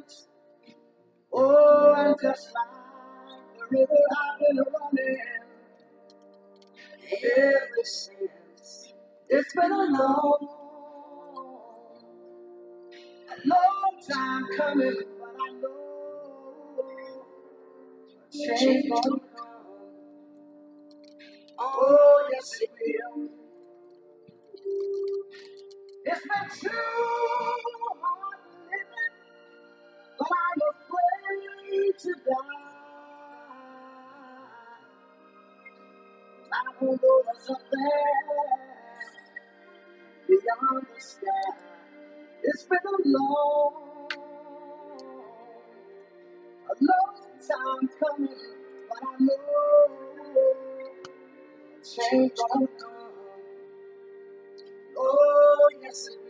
tent. Oh, and just like the river I've been running ever since. It's been a long, a long time coming, but I know change gonna come. Oh, yes, it will. It's been too but I'm afraid to die. I don't know what's up there beyond the sky. It's been a long, a long time coming, but I know change gonna come. Oh, yes, it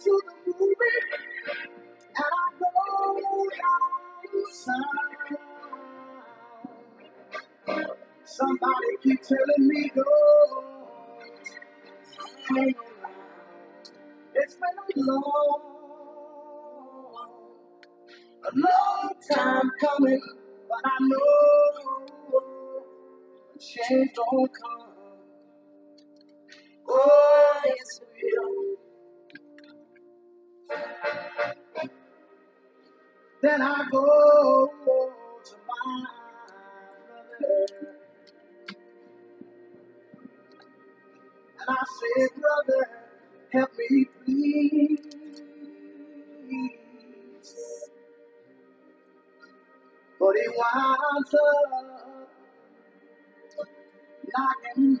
to the movie and I go outside. Somebody keep telling me don't hang around. It's been a long, a long time coming, but I know change don't come. Oh, yes, it will. Then I go to my brother and I say, brother, help me please. But he winds up knocking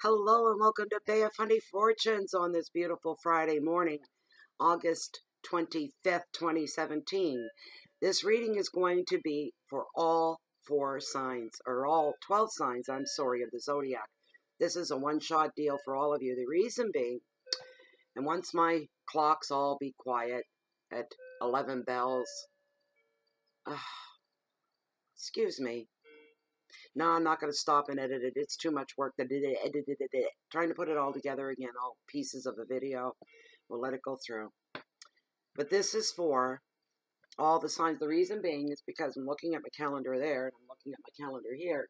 Hello and welcome to Bay of Fundy Fortunes on this beautiful Friday morning, August 25th, 2017. This reading is going to be for all four signs, or all 12 signs, I'm sorry, of the zodiac. This is a one shot deal for all of you. The reason being, and once my clocks all be quiet at 11 bells, ah, excuse me, no, I'm not going to stop and edit it. It's too much work. Trying to put it all together again, all pieces of the video. We'll let it go through. But this is for all the signs. The reason being is because I'm looking at my calendar there, and I'm looking at my calendar here.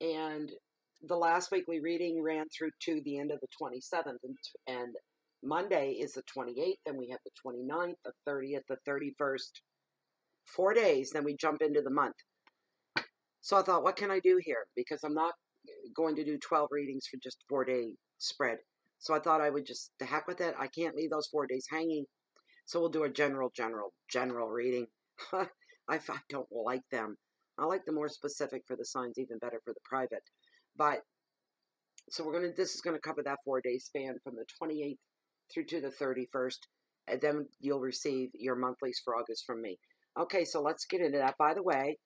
And the last weekly reading ran through to the end of the 27th, and, and Monday is the 28th, and we have the 29th, the 30th, the 31st. Four days, then we jump into the month. So I thought, what can I do here? Because I'm not going to do 12 readings for just four day spread. So I thought I would just, the heck with it. I can't leave those four days hanging. So we'll do a general, general, general reading. I, I don't like them. I like the more specific for the signs, even better for the private. But, so we're going to, this is going to cover that four day span from the 28th through to the 31st. And then you'll receive your monthlies for August from me. Okay, so let's get into that. By the way,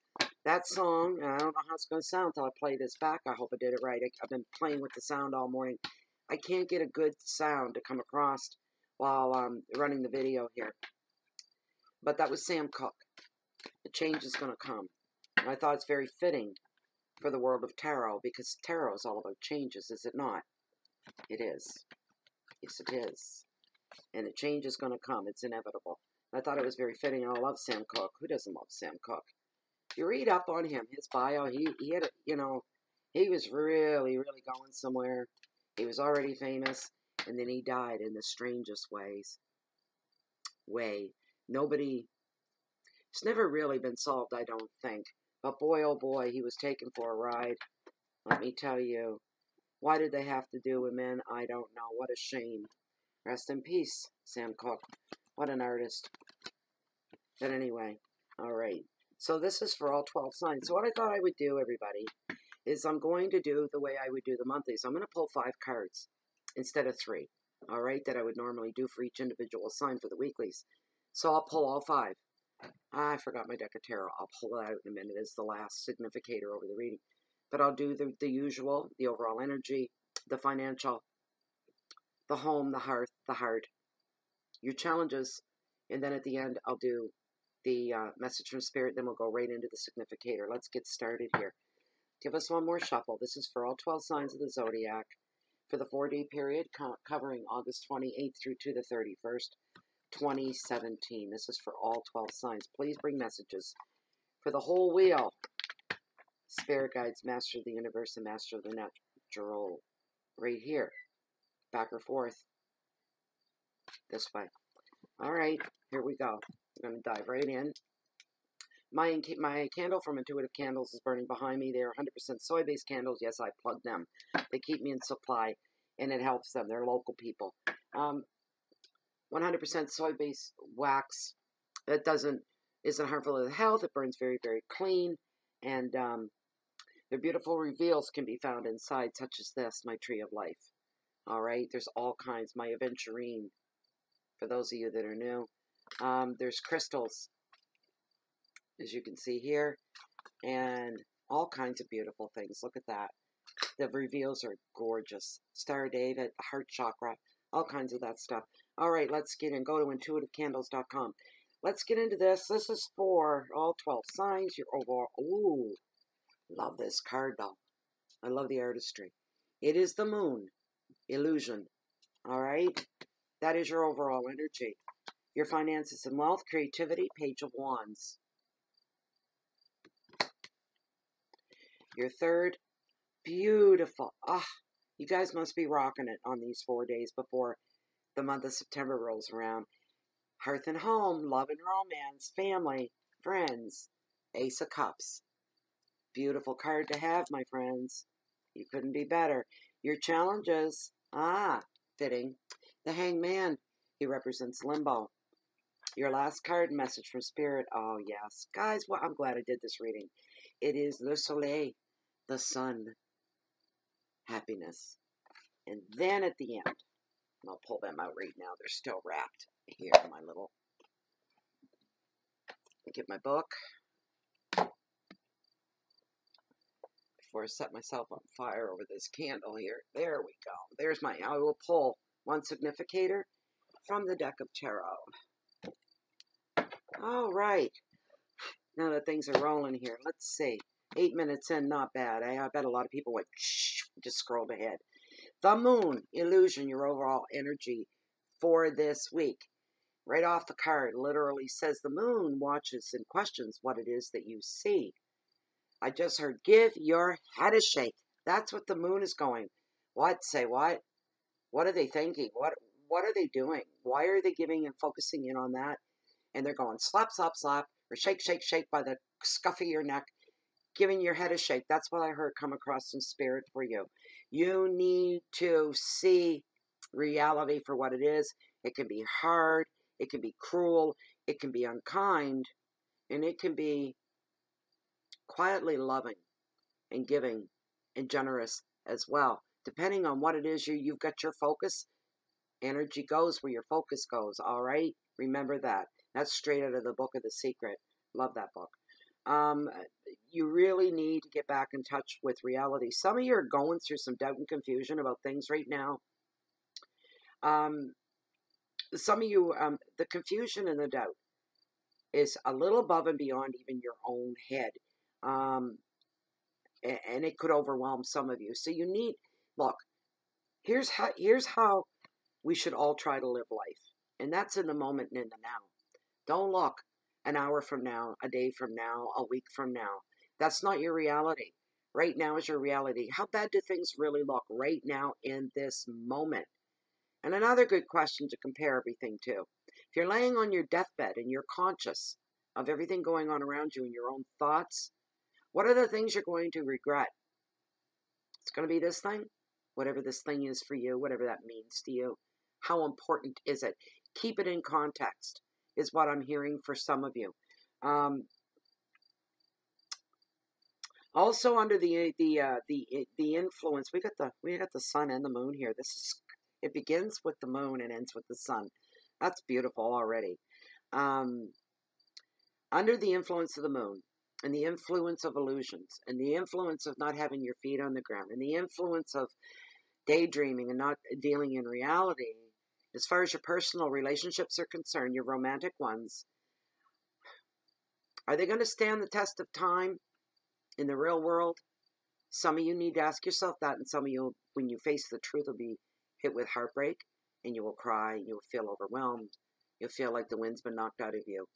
that song, I don't know how it's going to sound until I play this back. I hope I did it right. I, I've been playing with the sound all morning. I can't get a good sound to come across while I'm running the video here. But that was Sam Cooke. The change is going to come. And I thought it's very fitting for the world of tarot because tarot is all about changes, is it not? It is. Yes, it is. And the change is going to come. It's inevitable. I thought it was very fitting. I love Sam Cooke. Who doesn't love Sam Cooke? You read up on him, his bio, he, he had, a, you know, he was really, really going somewhere. He was already famous, and then he died in the strangest ways. way. Nobody, it's never really been solved, I don't think. But boy, oh boy, he was taken for a ride. Let me tell you. Why did they have to do him in? I don't know. What a shame. Rest in peace, Sam Cooke. What an artist. But anyway, all right. So this is for all 12 signs. So what I thought I would do, everybody, is I'm going to do the way I would do the monthlies. I'm going to pull five cards instead of three, all right, that I would normally do for each individual sign for the weeklies. So I'll pull all five. Ah, I forgot my deck of tarot. I'll pull it out in a minute as the last significator over the reading. But I'll do the, the usual, the overall energy, the financial, the home, the hearth, the heart, your challenges, and then at the end I'll do the uh, message from spirit. Then we'll go right into the significator. Let's get started here. Give us one more shuffle. This is for all 12 signs of the zodiac for the four day period co- covering August 28th through to the 31st, 2017. This is for all 12 signs. Please bring messages for the whole wheel. Spirit guides, master of the universe, and master of the natural. Right here. Back or forth. This way. All right, here we go. I'm going to dive right in. My, my candle from Intuitive Candles is burning behind me. They're 100% soy-based candles. Yes, I plug them. They keep me in supply, and it helps them. They're local people. Um, 100% soy-based wax. That doesn't isn't harmful to the health. It burns very, very clean, and um, their beautiful reveals can be found inside, such as this, my tree of life. All right, there's all kinds. My aventurine, for those of you that are new. Um, there's crystals, as you can see here, and all kinds of beautiful things. Look at that. The reveals are gorgeous. Star David, heart chakra, all kinds of that stuff. All right, let's get in. Go to intuitivecandles.com. Let's get into this. This is for all 12 signs. Your overall. Ooh, love this card though. I love the artistry. It is the moon illusion. All right, that is your overall energy. Your finances and wealth, creativity, page of wands. Your third, beautiful. Ah, you guys must be rocking it on these four days before the month of September rolls around. Hearth and home, love and romance, family, friends, ace of cups. Beautiful card to have, my friends. You couldn't be better. Your challenges, ah, fitting. The hangman, he represents limbo. Your last card message from Spirit. Oh, yes. Guys, well, I'm glad I did this reading. It is Le Soleil, the sun, happiness. And then at the end, I'll pull them out right now. They're still wrapped here in my little. Get my book. Before I set myself on fire over this candle here. There we go. There's my. I will pull one significator from the deck of tarot. All right. Now that things are rolling here, let's see. Eight minutes in, not bad. I, I bet a lot of people went shh, just scrolled ahead. The moon, illusion, your overall energy for this week. Right off the card, literally says the moon watches and questions what it is that you see. I just heard, give your head a shake. That's what the moon is going. What? Say what? What are they thinking? What? What are they doing? Why are they giving and focusing in on that? and they're going slap, slap, slap, or shake, shake, shake by the scuff of your neck, giving your head a shake. That's what I heard come across in spirit for you. You need to see reality for what it is. It can be hard, it can be cruel, it can be unkind, and it can be quietly loving and giving and generous as well. Depending on what it is you you've got your focus, energy goes where your focus goes, all right? Remember that. That's straight out of the book of the secret. Love that book. Um, you really need to get back in touch with reality. Some of you are going through some doubt and confusion about things right now. Um, some of you, um, the confusion and the doubt is a little above and beyond even your own head. Um, and it could overwhelm some of you. So you need, look, here's how, here's how we should all try to live life. And that's in the moment and in the now. Don't look an hour from now, a day from now, a week from now. That's not your reality. Right now is your reality. How bad do things really look right now in this moment? And another good question to compare everything to. If you're laying on your deathbed and you're conscious of everything going on around you and your own thoughts, what are the things you're going to regret? It's going to be this thing, whatever this thing is for you, whatever that means to you. How important is it? Keep it in context, is what I'm hearing for some of you. Um, also, under the the uh, the the influence, we got the we got the sun and the moon here. This is it begins with the moon and ends with the sun. That's beautiful already. Um, under the influence of the moon, and the influence of illusions, and the influence of not having your feet on the ground, and the influence of daydreaming and not dealing in reality, as far as your personal relationships are concerned, your romantic ones, are they going to stand the test of time in the real world? Some of you need to ask yourself that, and some of you, when you face the truth, will be hit with heartbreak, and you will cry, and you will feel overwhelmed. You'll feel like the wind's been knocked out of you.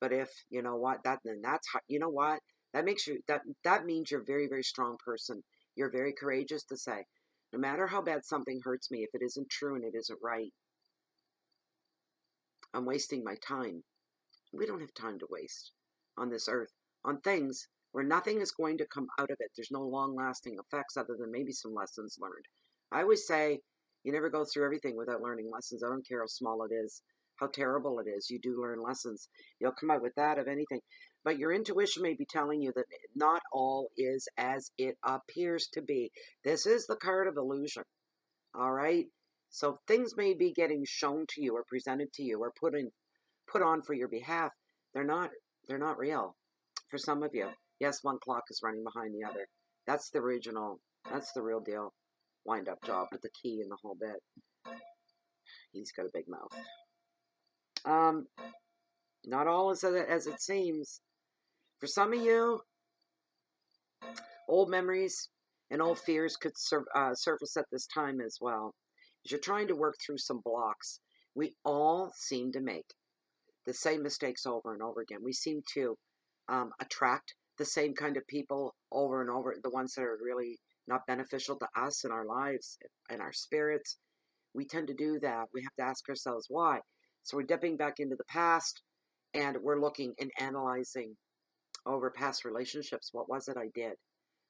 But if you know what that then that's how, you know what that makes you that that means you're a very very strong person. You're very courageous to say, no matter how bad something hurts me, if it isn't true and it isn't right, I'm wasting my time. We don't have time to waste on this earth on things where nothing is going to come out of it. There's no long lasting effects other than maybe some lessons learned. I always say you never go through everything without learning lessons. I don't care how small it is, how terrible it is. You do learn lessons. You'll come out with that of anything. But your intuition may be telling you that not all is as it appears to be. This is the card of illusion. All right? So things may be getting shown to you or presented to you or put in put on for your behalf. They're not they're not real. For some of you. Yes, one clock is running behind the other. That's the original. That's the real deal. Wind up job with the key and the whole bit. He's got a big mouth. Um, not all is as it seems. For some of you, old memories and old fears could sur- uh, surface at this time as well. As you're trying to work through some blocks, we all seem to make the same mistakes over and over again. We seem to um, attract the same kind of people over and over, the ones that are really not beneficial to us in our lives and our spirits. We tend to do that. We have to ask ourselves why. So we're dipping back into the past and we're looking and analyzing over past relationships. What was it I did?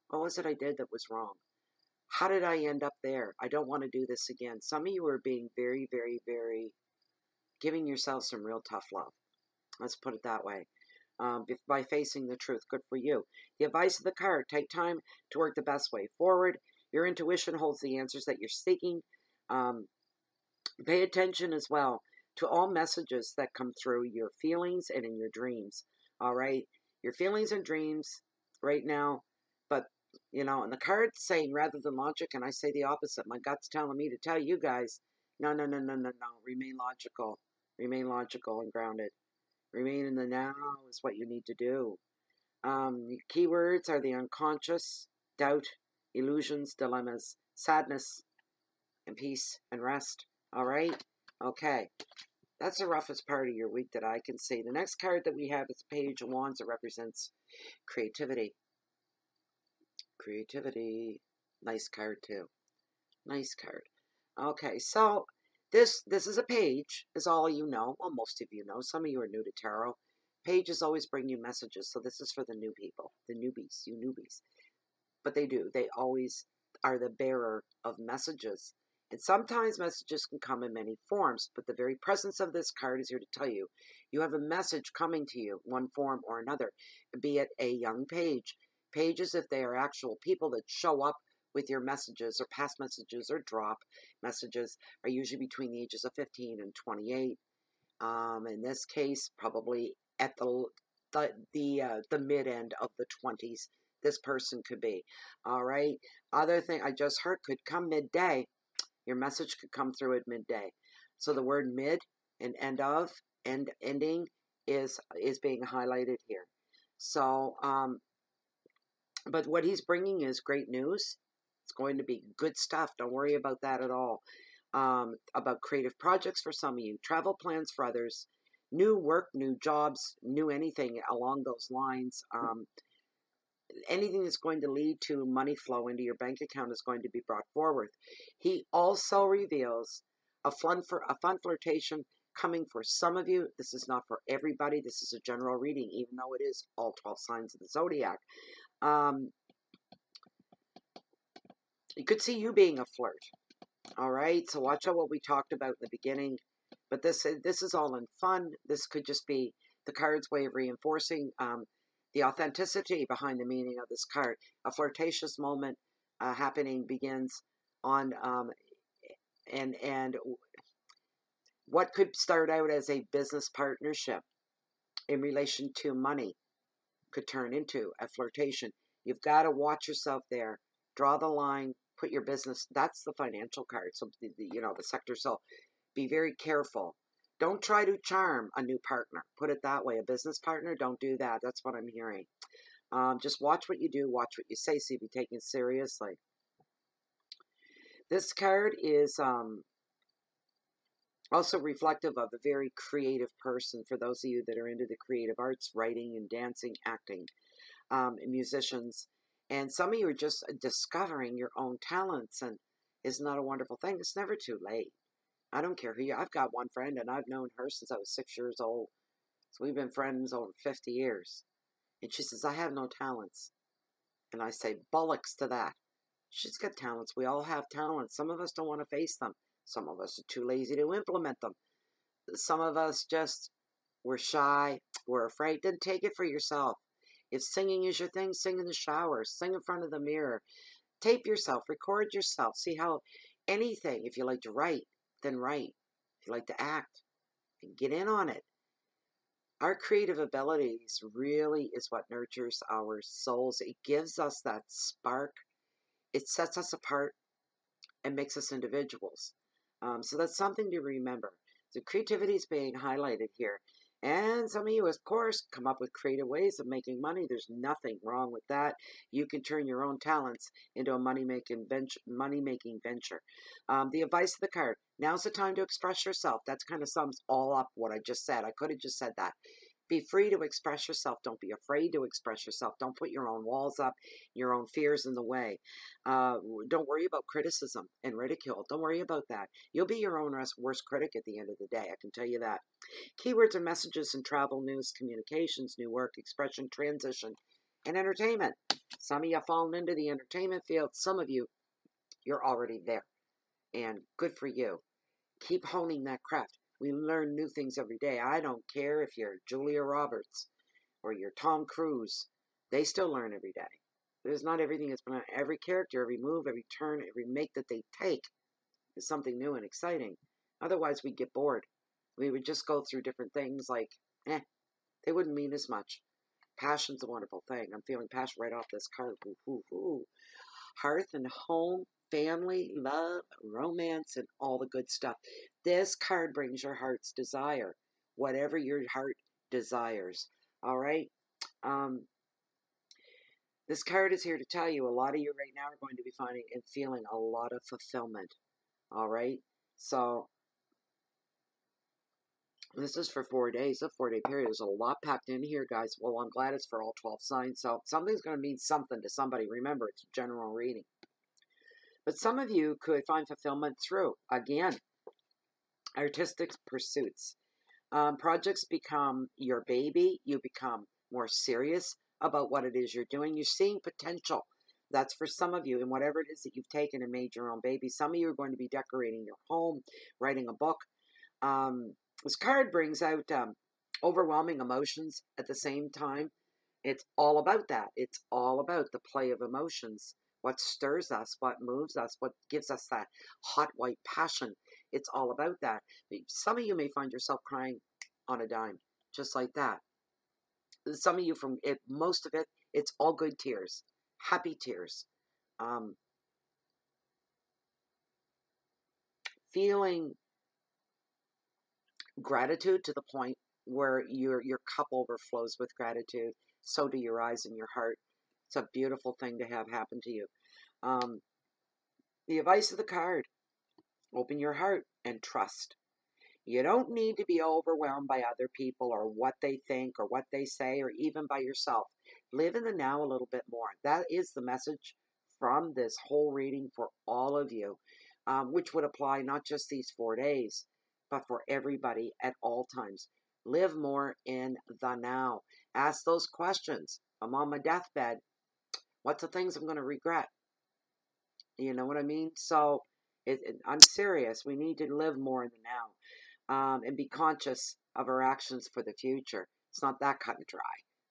What was it I did that was wrong? How did I end up there? I don't want to do this again. Some of you are being very, very, very giving yourself some real tough love. Let's put it that way. Um, by facing the truth. Good for you. The advice of the card take time to work the best way forward. Your intuition holds the answers that you're seeking. Um, pay attention as well to all messages that come through your feelings and in your dreams. All right, your feelings and dreams right now, but you know, and the card's saying rather than logic, and I say the opposite. My gut's telling me to tell you guys, no, no, no, no, no, no. Remain logical. Remain logical and grounded. Remain in the now is what you need to do. Um, keywords are the unconscious, doubt, illusions, dilemmas, sadness, and peace and rest. All right? Okay. That's the roughest part of your week that I can see. The next card that we have is Page of Wands. It represents creativity. Creativity. Nice card, too. Nice card. Okay, so this this is a page, is all you know. Well, most of you know. Some of you are new to tarot. Pages always bring you messages, so this is for the new people, the newbies, you newbies. But they do. They always are the bearer of messages and sometimes messages can come in many forms, but the very presence of this card is here to tell you you have a message coming to you, one form or another, be it a young page. Pages, if they are actual people that show up with your messages or past messages or drop messages, are usually between the ages of 15 and 28. Um, in this case, probably at the the the, uh, the mid end of the 20s, this person could be. All right. Other thing I just heard could come midday your message could come through at midday. So the word mid and end of and ending is is being highlighted here. So, um, but what he's bringing is great news. It's going to be good stuff. Don't worry about that at all. Um, about creative projects for some of you, travel plans for others, new work, new jobs, new anything along those lines. Um, anything that's going to lead to money flow into your bank account is going to be brought forward. He also reveals a fun for a fun flirtation coming for some of you. This is not for everybody. This is a general reading, even though it is all 12 signs of the zodiac. Um, you could see you being a flirt. All right, so watch out what we talked about in the beginning. But this this is all in fun. This could just be the card's way of reinforcing um, the authenticity behind the meaning of this card. A flirtatious moment uh, happening begins on um, and and what could start out as a business partnership in relation to money could turn into a flirtation. You've got to watch yourself there. Draw the line. Put your business. That's the financial card. So the, the, you know the sector. So be very careful. Don't try to charm a new partner. Put it that way. A business partner. Don't do that. That's what I'm hearing. Um, just watch what you do. Watch what you say. See if you take it seriously. This card is um, also reflective of a very creative person for those of you that are into the creative arts, writing and dancing, acting, um, and musicians. And some of you are just discovering your own talents, and isn't that a wonderful thing? It's never too late. I don't care who you. I've got one friend, and I've known her since I was six years old. So we've been friends over fifty years. And she says, "I have no talents," and I say, "Bullocks to that." She's got talents. We all have talents. Some of us don't want to face them. Some of us are too lazy to implement them. Some of us just, we're shy, we're afraid. Then take it for yourself. If singing is your thing, sing in the shower, sing in front of the mirror. Tape yourself, record yourself. See how anything, if you like to write, then write. If you like to act, and get in on it. Our creative abilities really is what nurtures our souls. It gives us that spark. It sets us apart and makes us individuals. Um, so that's something to remember. So creativity is being highlighted here. And some of you, of course, come up with creative ways of making money. There's nothing wrong with that. You can turn your own talents into a money making venture. Money making venture. Um, the advice of the card: Now's the time to express yourself. That kind of sums all up what I just said. I could have just said that. Be free to express yourself. Don't be afraid to express yourself. Don't put your own walls up, your own fears in the way. Uh, don't worry about criticism and ridicule. Don't worry about that. You'll be your own worst critic at the end of the day. I can tell you that. Keywords are messages in travel, news, communications, new work, expression, transition, and entertainment. Some of you have fallen into the entertainment field. Some of you, you're already there. And good for you. Keep honing that craft. We learn new things every day. I don't care if you're Julia Roberts or you're Tom Cruise. They still learn every day. There's not everything that's been every character, every move, every turn, every make that they take is something new and exciting. Otherwise, we'd get bored. We would just go through different things like, eh, they wouldn't mean as much. Passion's a wonderful thing. I'm feeling passion right off this card. Ooh, ooh, ooh. Hearth and home family, love, romance, and all the good stuff. This card brings your heart's desire, whatever your heart desires. All right. Um, this card is here to tell you a lot of you right now are going to be finding and feeling a lot of fulfillment. All right. So this is for four days, a four day period. There's a lot packed in here, guys. Well, I'm glad it's for all 12 signs. So something's going to mean something to somebody. Remember, it's a general reading. But some of you could find fulfillment through, again, artistic pursuits. Um, projects become your baby. You become more serious about what it is you're doing. You're seeing potential. That's for some of you. And whatever it is that you've taken and made your own baby. Some of you are going to be decorating your home, writing a book. Um, this card brings out um, overwhelming emotions at the same time. It's all about that. It's all about the play of emotions what stirs us, what moves us, what gives us that hot white passion. It's all about that. Some of you may find yourself crying on a dime, just like that. Some of you, from it, most of it, it's all good tears, happy tears. Um, feeling gratitude to the point where your your cup overflows with gratitude. So do your eyes and your heart. It's a beautiful thing to have happen to you. Um, the advice of the card open your heart and trust. You don't need to be overwhelmed by other people or what they think or what they say or even by yourself. Live in the now a little bit more. That is the message from this whole reading for all of you, um, which would apply not just these four days, but for everybody at all times. Live more in the now. Ask those questions. I'm on my deathbed. What's the things I'm going to regret? You know what I mean? So it, it, I'm serious. We need to live more in the now um, and be conscious of our actions for the future. It's not that cut and dry,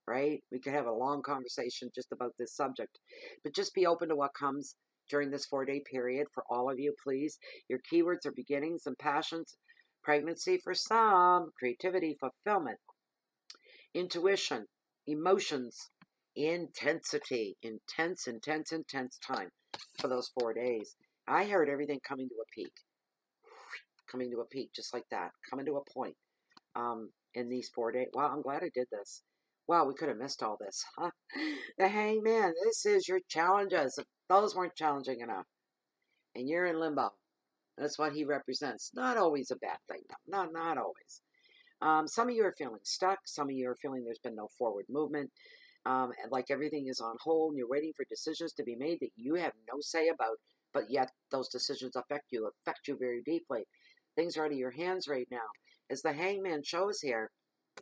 right? We could have a long conversation just about this subject, but just be open to what comes during this four day period for all of you, please. Your keywords are beginnings and passions, pregnancy for some, creativity, fulfillment, intuition, emotions, intensity, intense, intense, intense time for those four days. I heard everything coming to a peak, coming to a peak, just like that, coming to a point um, in these four days. Wow, I'm glad I did this. Wow, we could have missed all this. Huh? The hangman, this is your challenges. Those weren't challenging enough. And you're in limbo. That's what he represents. Not always a bad thing, no. Not, not always. Um, some of you are feeling stuck. Some of you are feeling there's been no forward movement. Um, like everything is on hold and you're waiting for decisions to be made that you have no say about, but yet those decisions affect you, affect you very deeply. Things are out of your hands right now. As the hangman shows here,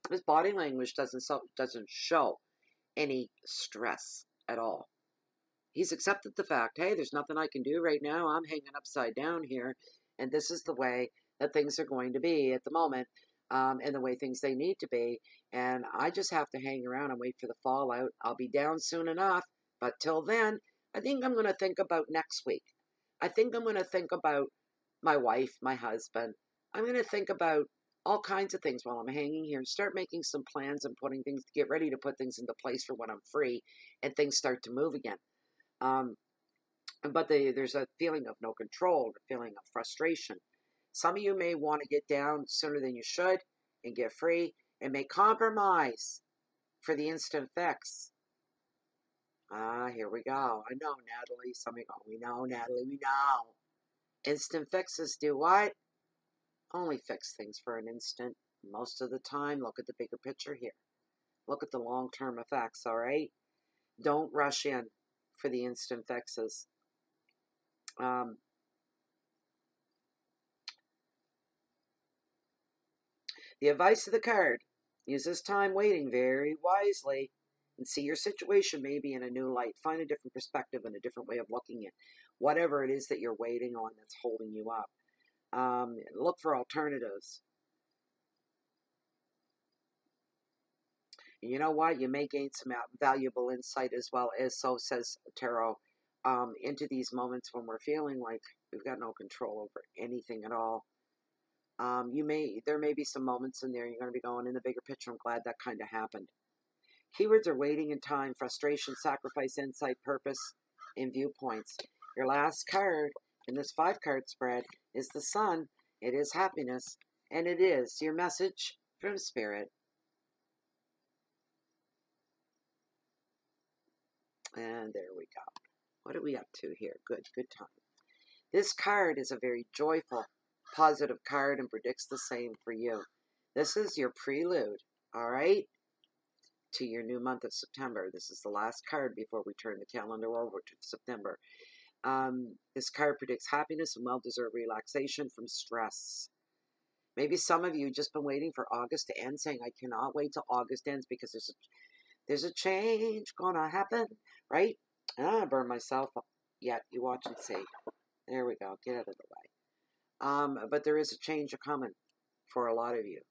his body language doesn't so, doesn't show any stress at all. He's accepted the fact, hey, there's nothing I can do right now. I'm hanging upside down here, and this is the way that things are going to be at the moment, um, and the way things they need to be. And I just have to hang around and wait for the fallout. I'll be down soon enough, but till then, I think I'm going to think about next week. I think I'm going to think about my wife, my husband. I'm going to think about all kinds of things while I'm hanging here and start making some plans and putting things, to get ready to put things into place for when I'm free and things start to move again. Um, but the, there's a feeling of no control, a feeling of frustration. Some of you may want to get down sooner than you should and get free and may compromise for the instant fix. Ah, here we go. I know, Natalie. Some of you go, we know, Natalie, we know. Instant fixes do what? Only fix things for an instant. Most of the time, look at the bigger picture here. Look at the long term effects, all right? Don't rush in for the instant fixes. Um, the advice of the card use this time waiting very wisely and see your situation maybe in a new light. Find a different perspective and a different way of looking at whatever it is that you're waiting on that's holding you up. Um, look for alternatives. And you know what? You may gain some valuable insight as well as, so says Tarot, um, into these moments when we're feeling like we've got no control over anything at all. Um, you may there may be some moments in there you're going to be going in the bigger picture. I'm glad that kind of happened. Keywords are waiting in time, frustration, sacrifice, insight, purpose, and viewpoints. Your last card in this five card spread is the sun. It is happiness, and it is your message from Spirit. And there we go. What are we up to here? Good, good time. This card is a very joyful, positive card and predicts the same for you. This is your prelude, all right, to your new month of September. This is the last card before we turn the calendar over to September. Um, this card predicts happiness and well deserved relaxation from stress. Maybe some of you just been waiting for August to end, saying, I cannot wait till August ends because there's a there's a change gonna happen, right? Ah, I burn myself. up Yet you watch and see. There we go. Get out of the way. Um, but there is a change a coming for a lot of you.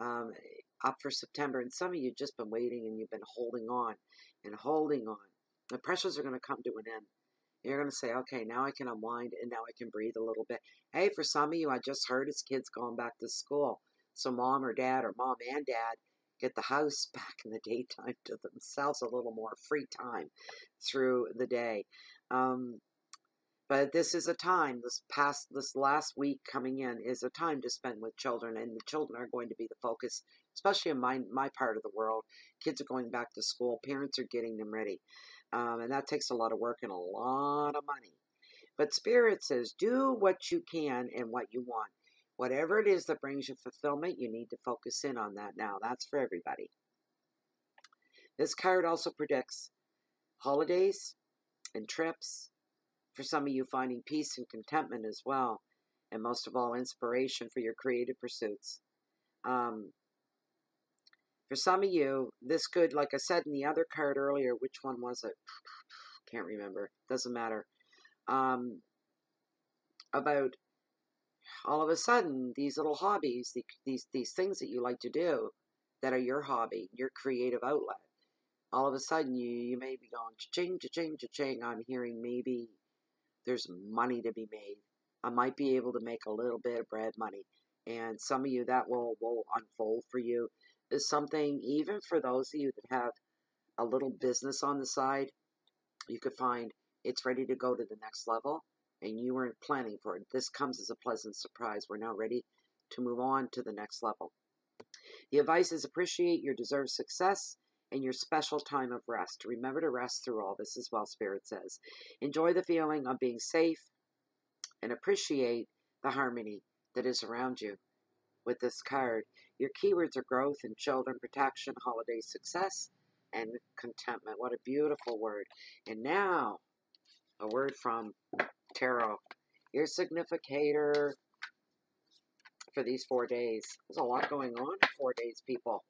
Um, up for September, and some of you just been waiting and you've been holding on and holding on. The pressures are going to come to an end. You're going to say, okay, now I can unwind and now I can breathe a little bit. Hey, for some of you, I just heard his kids going back to school. So mom or dad or mom and dad get the house back in the daytime to themselves, a little more free time through the day. Um, but this is a time, this past, this last week coming in is a time to spend with children, and the children are going to be the focus, especially in my my part of the world. Kids are going back to school, parents are getting them ready, um, and that takes a lot of work and a lot of money. But Spirit says, do what you can and what you want. Whatever it is that brings you fulfillment, you need to focus in on that now. That's for everybody. This card also predicts holidays and trips. For some of you, finding peace and contentment as well. and most of all, inspiration for your creative pursuits. Um, for some of you, this could, like I said in the other card earlier, which one was it? Can't remember. Doesn't matter. Um, about all of a sudden these little hobbies, these these things that you like to do, that are your hobby, your creative outlet. All of a sudden, you you may be going cha-ching, cha-ching, cha-ching. I'm hearing maybe there's money to be made. I might be able to make a little bit of bread money, and some of you that will will unfold for you is something even for those of you that have a little business on the side. You could find it's ready to go to the next level and you weren't planning for it. This comes as a pleasant surprise. We're now ready to move on to the next level. The advice is appreciate your deserved success and your special time of rest. Remember to rest through all this as well, Spirit says. Enjoy the feeling of being safe and appreciate the harmony that is around you. With this card, your keywords are growth and children protection, holiday success, and contentment. What a beautiful word. And now, a word from tarot. Your significator for these four days. There's a lot going on in four days, people.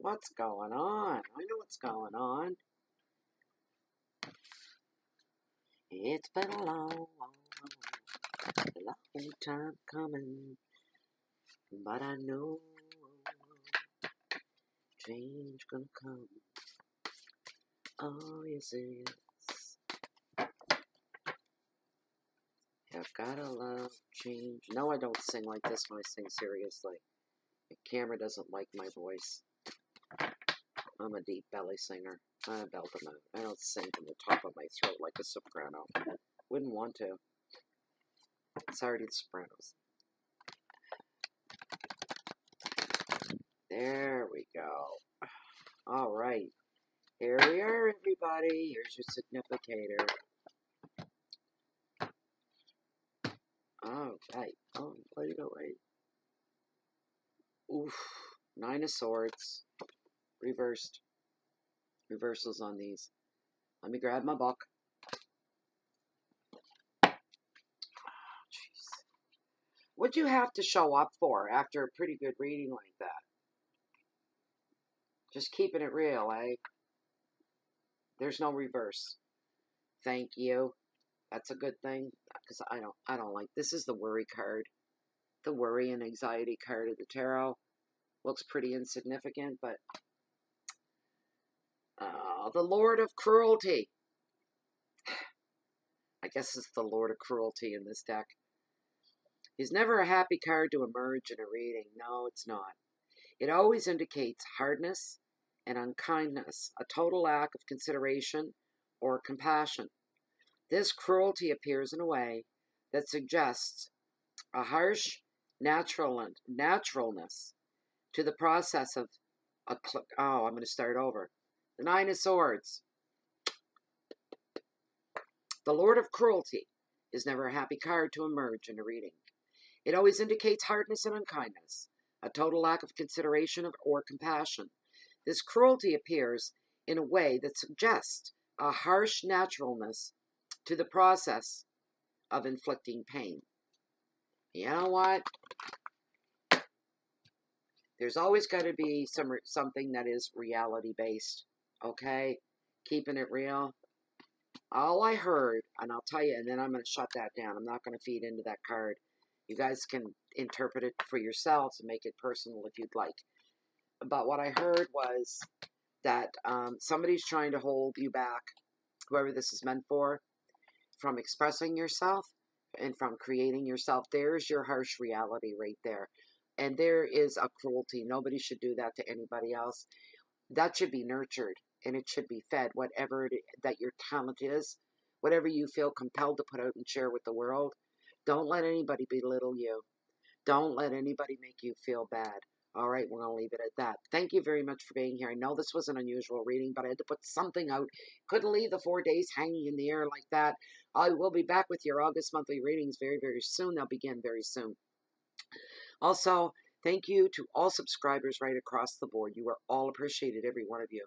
What's going on? I know what's going on. It's been a long, long, long time coming, but I know change gonna come. Oh, yes, it is. I've gotta love change. No, I don't sing like this when I sing seriously. The camera doesn't like my voice. I'm a deep belly singer. I belt them out. I don't sing from the top of my throat like a soprano. Wouldn't want to. It's already the sopranos. There we go. All right. Here we are, everybody. Here's your significator. Okay. Oh, wait, wait. Oof. Nine of Swords. Reversed. Reversals on these. Let me grab my book. Jeez. What'd you have to show up for after a pretty good reading like that? Just keeping it real, eh? There's no reverse. Thank you. That's a good thing because I don't I don't like this is the worry card. The worry and anxiety card of the tarot looks pretty insignificant, but uh, the Lord of Cruelty. I guess it's the Lord of Cruelty in this deck. He's never a happy card to emerge in a reading. No, it's not. It always indicates hardness and unkindness, a total lack of consideration or compassion. This cruelty appears in a way that suggests a harsh natural naturalness to the process of a oh i'm going to start over the nine of swords the lord of cruelty is never a happy card to emerge in a reading it always indicates hardness and unkindness a total lack of consideration or compassion this cruelty appears in a way that suggests a harsh naturalness to the process of inflicting pain. You know what? There's always got to be some something that is reality based. Okay, keeping it real. All I heard, and I'll tell you, and then I'm going to shut that down. I'm not going to feed into that card. You guys can interpret it for yourselves and make it personal if you'd like. But what I heard was that um, somebody's trying to hold you back, whoever this is meant for, from expressing yourself and from creating yourself. There's your harsh reality right there. And there is a cruelty. Nobody should do that to anybody else. That should be nurtured and it should be fed, whatever it, that your talent is, whatever you feel compelled to put out and share with the world. Don't let anybody belittle you. Don't let anybody make you feel bad. All right, we're going to leave it at that. Thank you very much for being here. I know this was an unusual reading, but I had to put something out. Couldn't leave the four days hanging in the air like that. I will be back with your August monthly readings very, very soon. They'll begin very soon. Also, thank you to all subscribers right across the board. You are all appreciated, every one of you.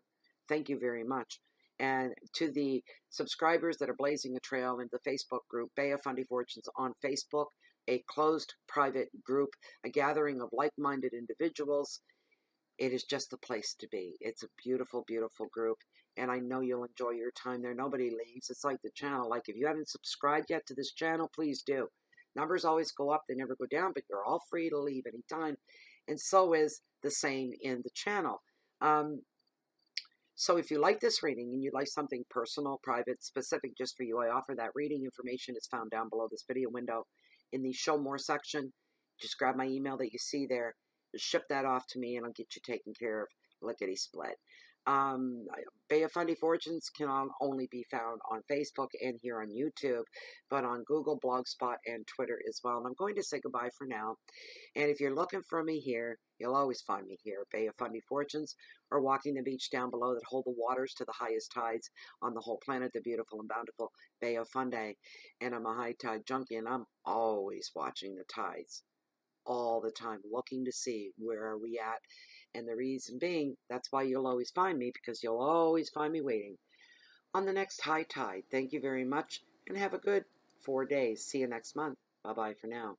Thank you very much. And to the subscribers that are blazing a trail in the Facebook group, Bay of Fundy Fortunes on Facebook, a closed private group, a gathering of like minded individuals. It is just the place to be. It's a beautiful, beautiful group, and I know you'll enjoy your time there. Nobody leaves. It's like the channel. Like, if you haven't subscribed yet to this channel, please do. Numbers always go up, they never go down, but you're all free to leave anytime. And so is the same in the channel. Um, so if you like this reading and you'd like something personal, private, specific just for you, I offer that reading. Information is found down below this video window in the show more section. Just grab my email that you see there, ship that off to me, and I'll get you taken care of lickety split. Um, Bay of Fundy Fortunes can only be found on Facebook and here on YouTube, but on Google, Blogspot, and Twitter as well. And I'm going to say goodbye for now. And if you're looking for me here, you'll always find me here, Bay of Fundy Fortunes, or walking the beach down below that hold the waters to the highest tides on the whole planet, the beautiful and bountiful Bay of Fundy. And I'm a high tide junkie, and I'm always watching the tides all the time, looking to see where are we at and the reason being, that's why you'll always find me, because you'll always find me waiting on the next high tide. Thank you very much, and have a good four days. See you next month. Bye bye for now.